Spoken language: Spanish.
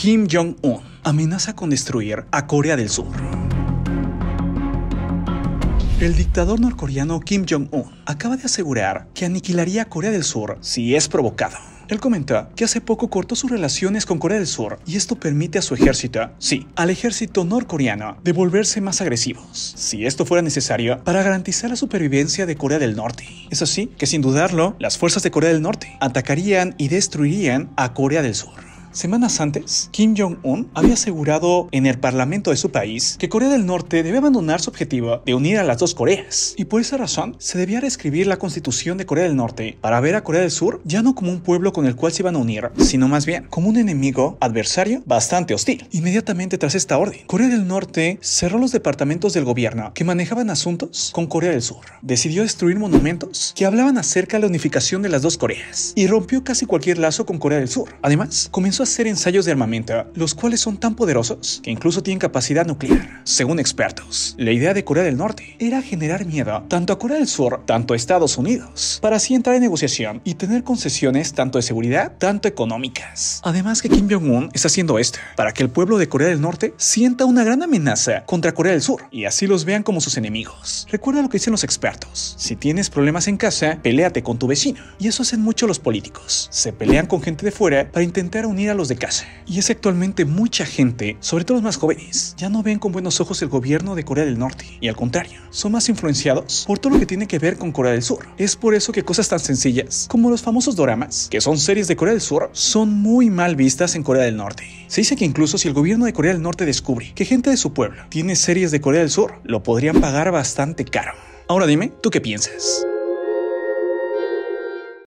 Kim Jong-un amenaza con destruir a Corea del Sur. El dictador norcoreano Kim Jong-un acaba de asegurar que aniquilaría a Corea del Sur si es provocado. Él comenta que hace poco cortó sus relaciones con Corea del Sur y esto permite a su ejército, sí, al ejército norcoreano, de volverse más agresivos, si esto fuera necesario, para garantizar la supervivencia de Corea del Norte. Es así que sin dudarlo, las fuerzas de Corea del Norte atacarían y destruirían a Corea del Sur. Semanas antes, Kim Jong-un había asegurado en el parlamento de su país que Corea del Norte debe abandonar su objetivo de unir a las dos Coreas, y por esa razón se debía reescribir la constitución de Corea del Norte para ver a Corea del Sur ya no como un pueblo con el cual se iban a unir, sino más bien como un enemigo adversario bastante hostil. Inmediatamente tras esta orden, Corea del Norte cerró los departamentos del gobierno que manejaban asuntos con Corea del Sur, decidió destruir monumentos que hablaban acerca de la unificación de las dos Coreas y rompió casi cualquier lazo con Corea del Sur. Además, comenzó hacer ensayos de armamento, los cuales son tan poderosos que incluso tienen capacidad nuclear. Según expertos, la idea de Corea del Norte era generar miedo tanto a Corea del Sur, tanto a Estados Unidos, para así entrar en negociación y tener concesiones tanto de seguridad, tanto económicas. Además que Kim Jong-un está haciendo esto para que el pueblo de Corea del Norte sienta una gran amenaza contra Corea del Sur y así los vean como sus enemigos. Recuerda lo que dicen los expertos. Si tienes problemas en casa, peléate con tu vecino. Y eso hacen mucho los políticos. Se pelean con gente de fuera para intentar unir a los de casa. Y es que actualmente mucha gente, sobre todo los más jóvenes, ya no ven con buenos ojos el gobierno de Corea del Norte. Y al contrario, son más influenciados por todo lo que tiene que ver con Corea del Sur. Es por eso que cosas tan sencillas como los famosos doramas, que son series de Corea del Sur, son muy mal vistas en Corea del Norte. Se dice que incluso si el gobierno de Corea del Norte descubre que gente de su pueblo tiene series de Corea del Sur, lo podrían pagar bastante caro. Ahora dime, ¿tú qué piensas?